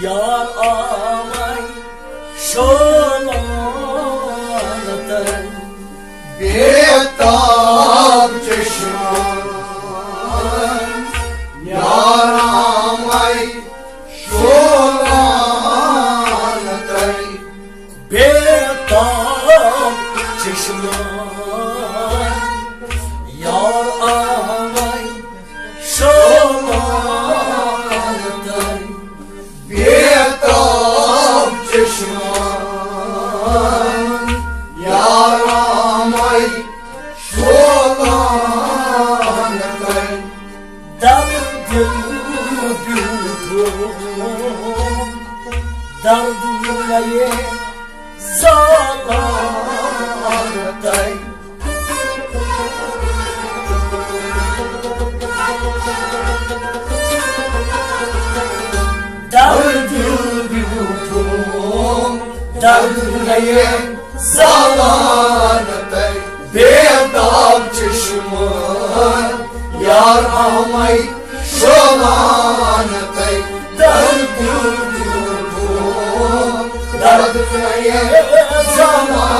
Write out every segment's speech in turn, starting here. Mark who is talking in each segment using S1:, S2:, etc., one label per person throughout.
S1: Yar ağlay Dardımlayı zamanday Dardım büyüdüm Dardımlayı
S2: Zamanatay Bir tam çeşman Yaramay şolanatay Dardım Dardınaya zamanatay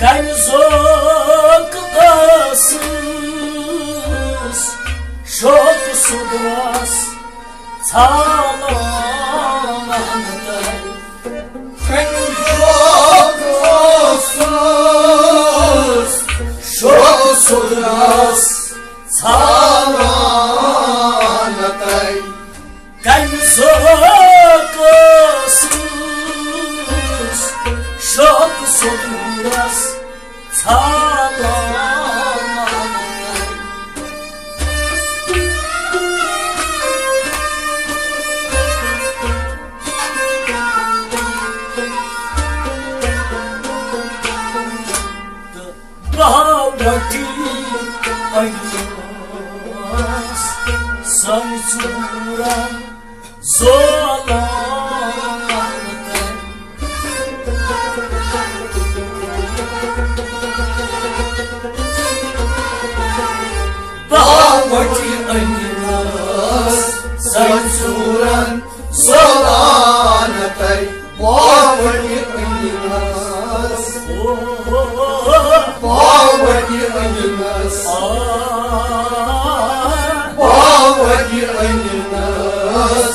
S1: Kaysoktasız Çok sudras Sağlamanda
S2: Çok
S1: قوتي الناس سيسورا
S2: صرانا قوتي الناس. قوتي
S1: الناس قوتي الناس.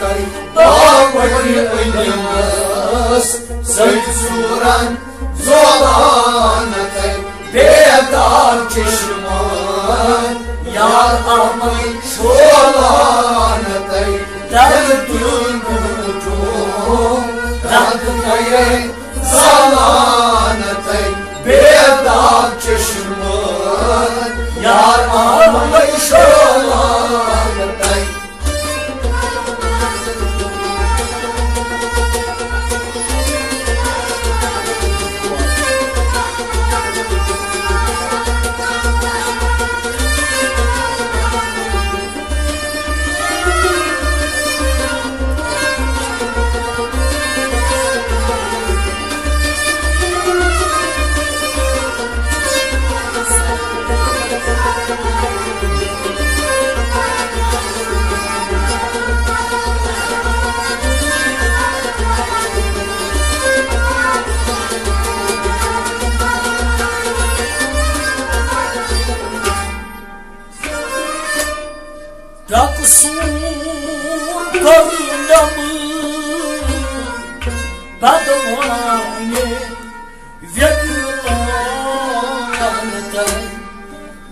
S1: Sana
S2: Katay Bavani aynas Sansuran Zamanatay Bedar çeşman Yar amay şolanatay Derdün bucum Dardınaya zamanatay Bedar çeşman Yar amay şolanatay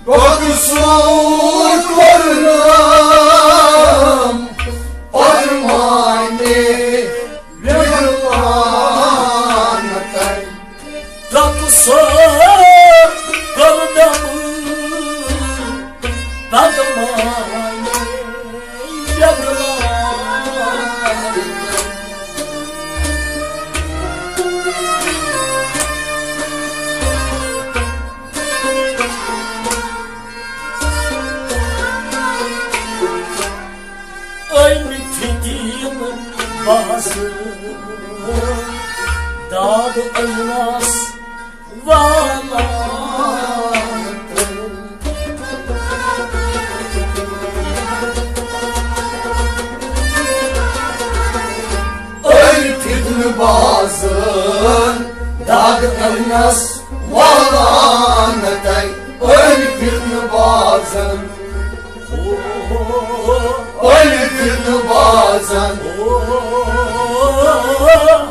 S1: Bakın
S2: soğuk varlar Dadı elnas Valanatay Öyküdü bazın Öyküdü bazın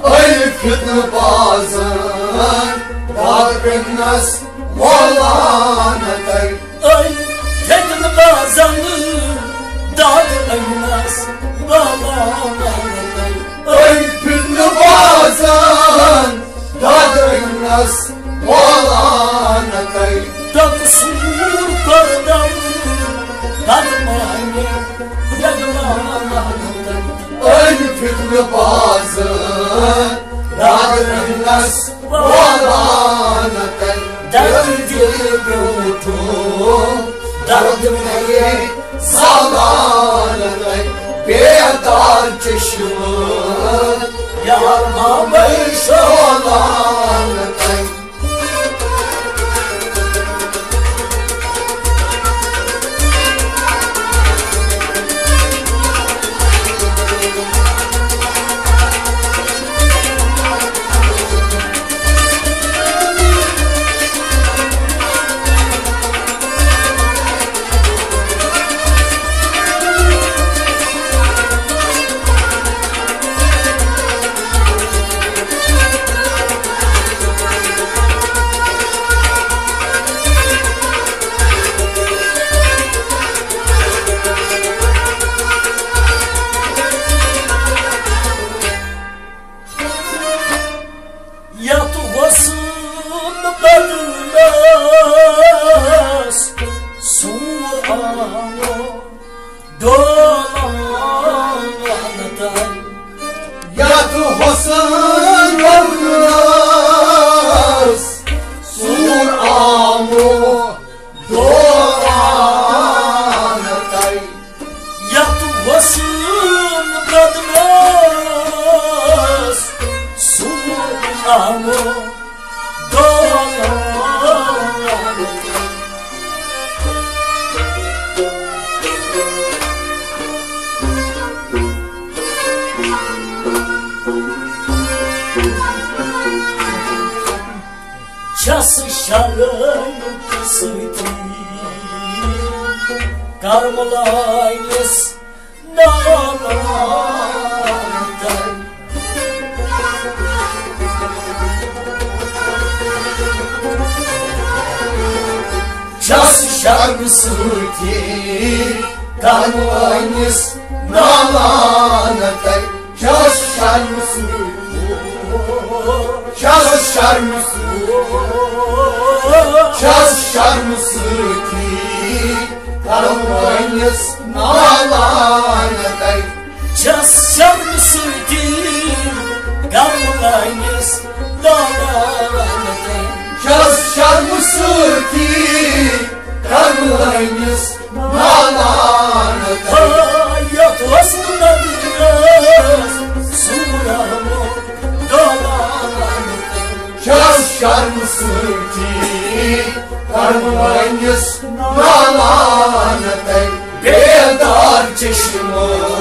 S2: Öyküdü bazın Dadı elnas Valanatay
S1: Ay tekni bazanı Dağdı olmaz Valla
S2: Öyküdü bazın Dadı elnas Valanatay
S1: Takusur kardamı Badamane Veklanatay
S2: Öyküdü bazın Dadı elnas Valanatay Derdi götüm Derdim neye Salanatay Bedar çeşmi
S1: Yarmamış
S2: Şolanatay
S1: Yatuvasın Surano Dolanatay Çası şarın sıyti Karmalayız Nağlardan Çası şarkısı
S2: Ki Kanvaynis Nalanatay Şaşar mısın? Şaşar mısın? Şaşar mısın ki Kanvaynis Nalanatay
S1: Ças şarkısı Karmalayız
S2: Bedar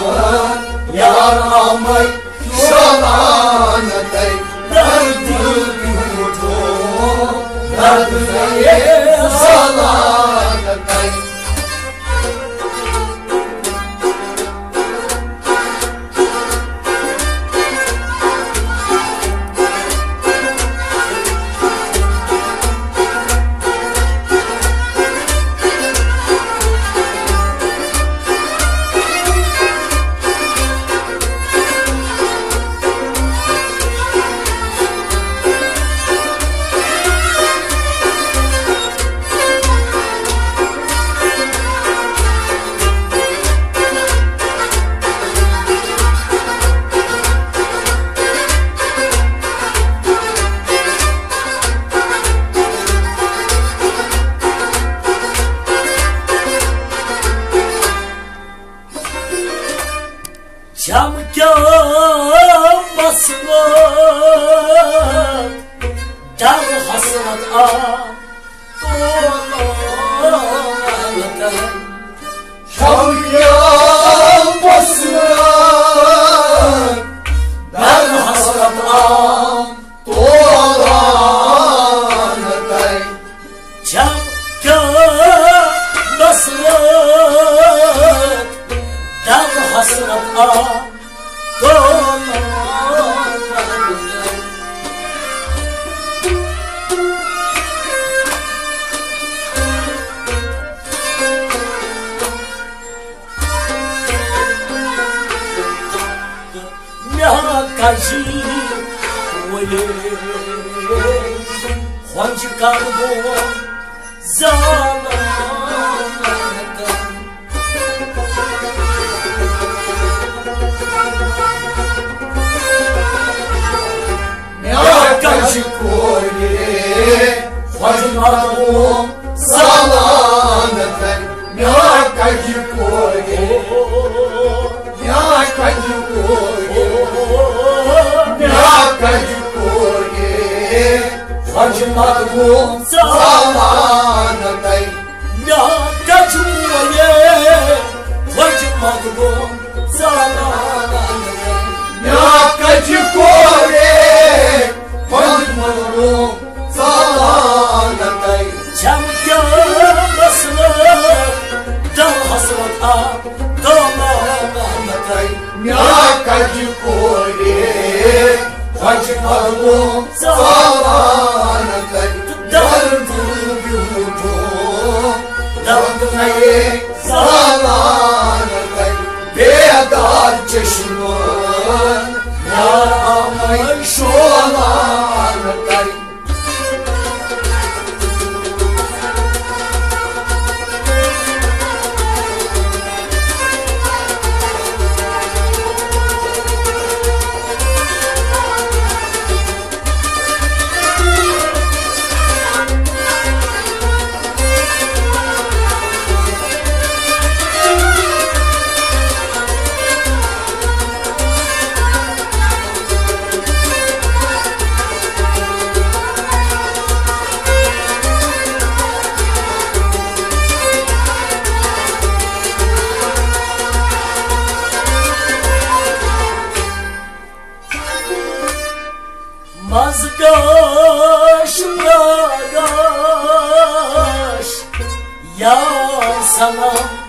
S2: Macaji Oye Juanji
S1: de Zamanaka Macaji Oye Juanji
S2: Carbo Zamanaka de Oye
S1: تذكرني غجمكم زمانتي لا تجمعي غجمكم
S2: زمانتي يا كجكوري غجمكم زمانتي كم كرسنا دم حسرتها دم مهنتي يا كجكوري ڀڳوو
S1: ساوڌاني سال بيدا sana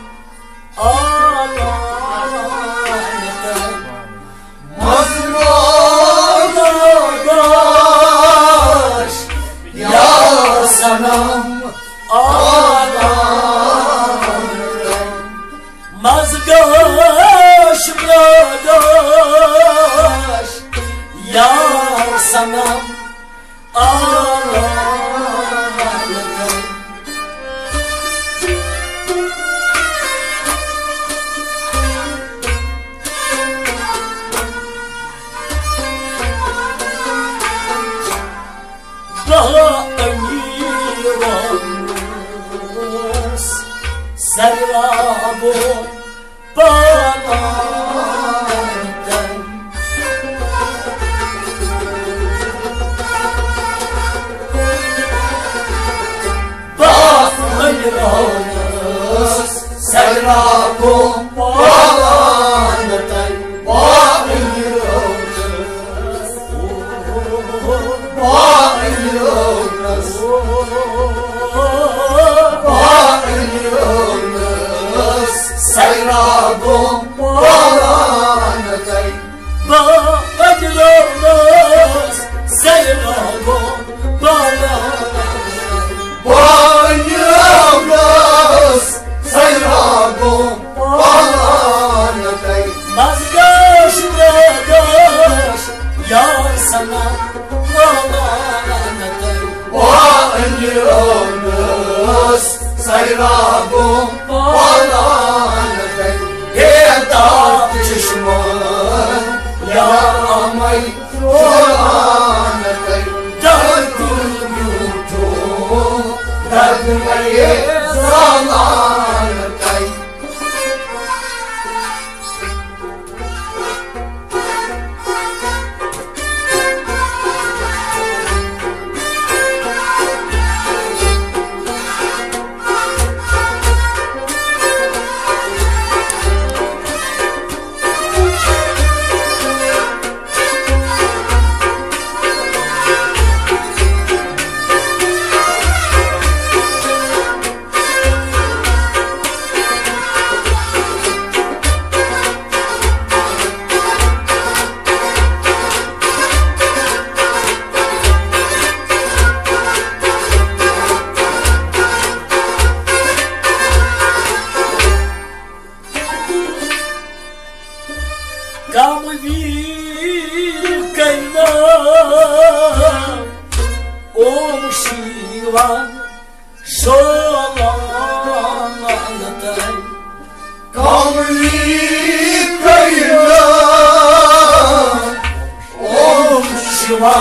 S1: 难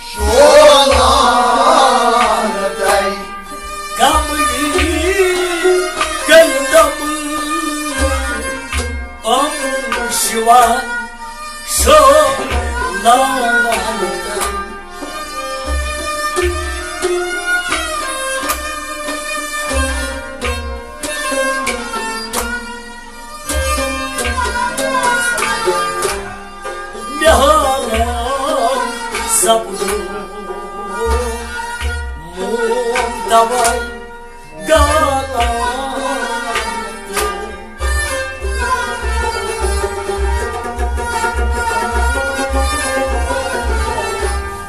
S1: 说
S2: 难在，咱们的
S1: 跟着梦，梦希望难。Mundavai gana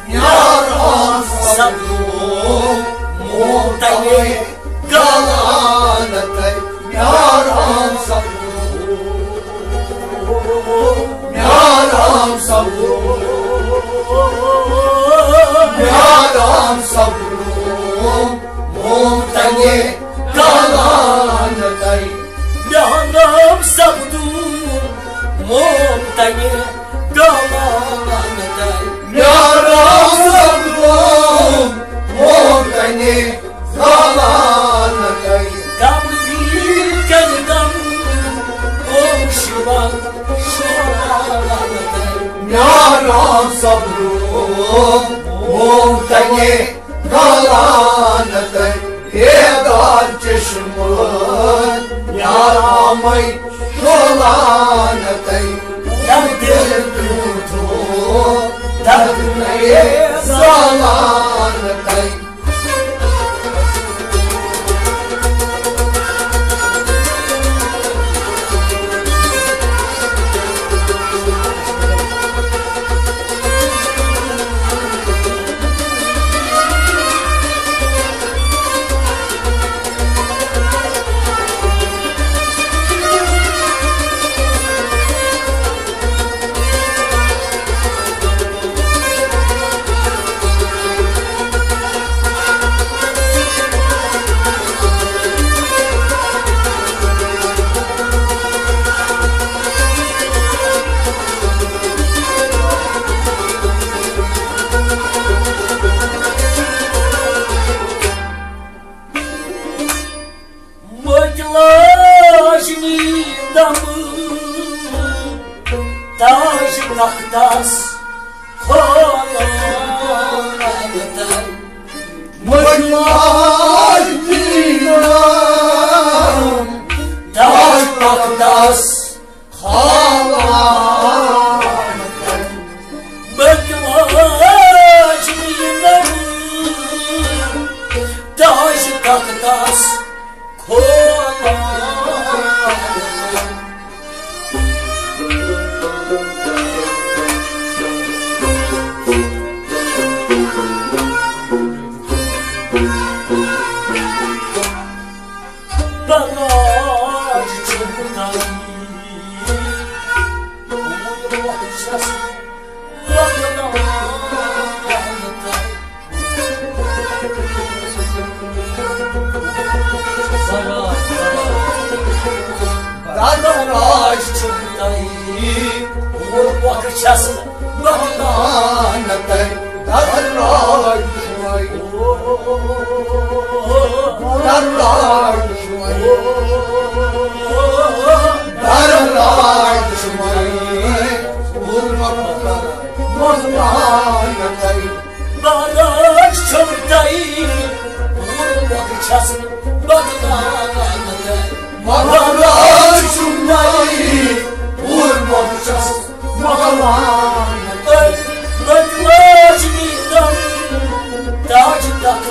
S2: Yaran
S1: Sabru Mundavai gana
S2: Galanatay Yaran sabru Yaran sabru
S1: सभू
S2: मोन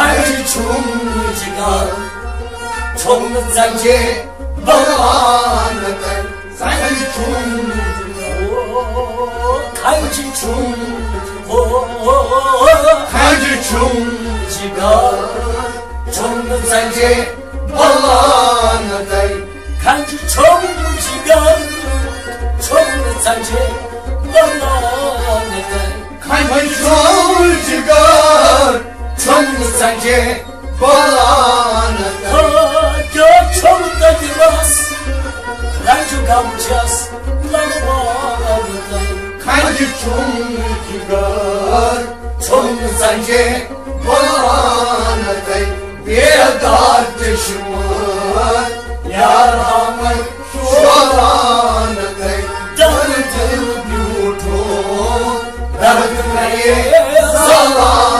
S2: 开局就
S1: 是个冲
S2: 锋在前方
S1: 啊
S2: 难再冲锋哦哦哦
S1: 哦哦
S2: 哦开
S1: 局是个
S2: 冲
S1: 锋在前方啊难再穷拒就是个冲锋在前方啊难再抗拒就是个冲锋
S2: 在前
S1: 方啊难
S2: 再 Çum sanki Lamanatay
S1: Hakkı çolukta girmez Rancı kamças Lanıvarda
S2: Kanki çum çıkar Çum sanki Lamanatay Bir kardeşim var. Yaramay şu alanatay Darıdır yutun Dardırmayı zalanatay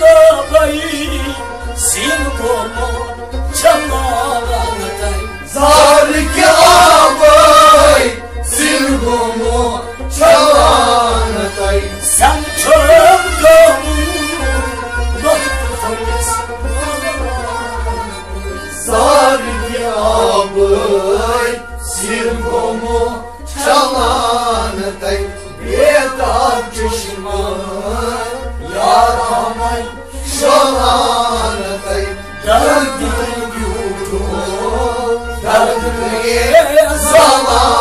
S1: ta
S2: bay xin của mong chẳng ngờ là tay Derdini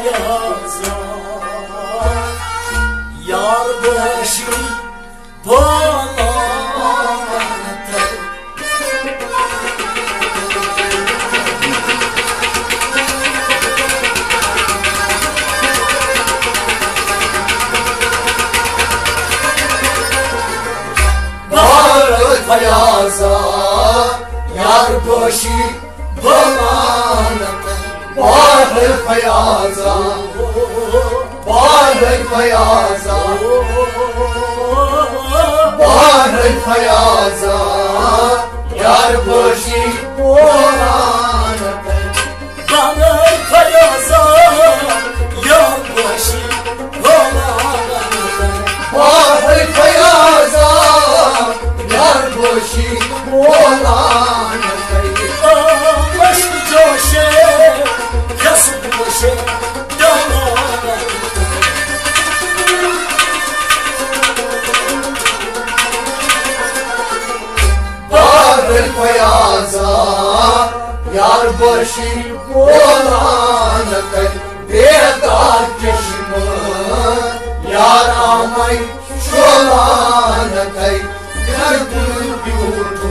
S1: Fayaza Yar bana
S2: Bağır fayaza Yar başı Bamanı Bağır fayaza Bağır fayaza Bağır fayaza Yar başı Bamanı
S1: Bana fayaza Yar bana
S2: Bağır fayaza Yar başı Bamanı Amay Şolanı Derdü yurdu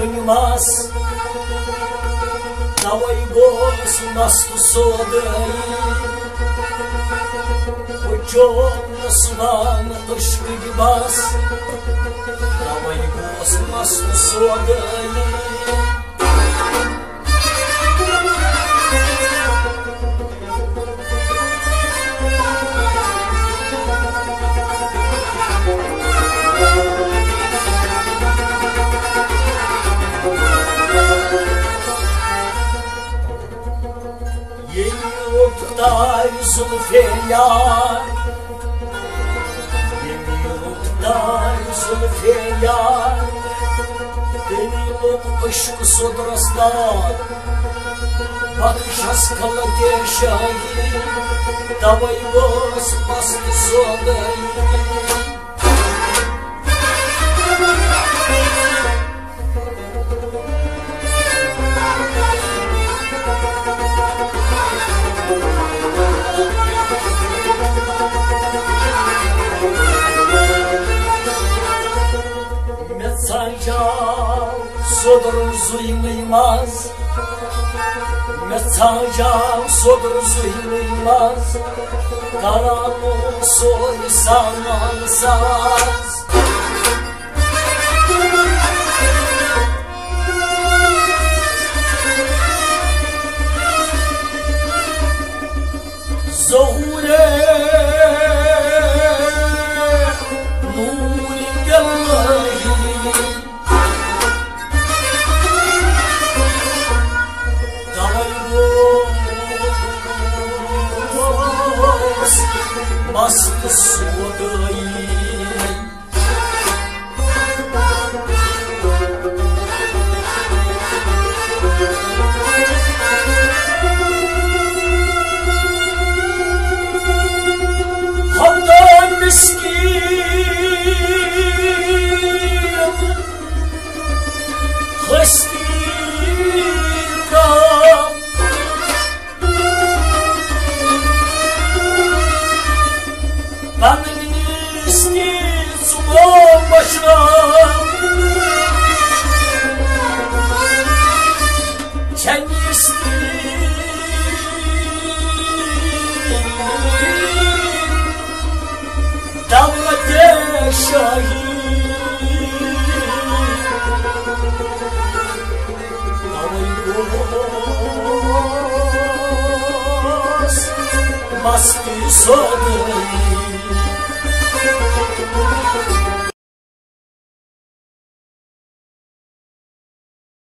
S1: kılmaz Davayı boz nasıl soğudayım Çoğunlu sulanı kışkı gibas Davayı boz nasıl soğudayım Yolumday Zülfiyar Benim yolumday Zülfiyar Benim yolum ışık sudraslar Подчас колодежа, давай Господь, сударь. Sodur zuymaz Mesajal sodur zuymaz Karanlık soy samansaz Zohre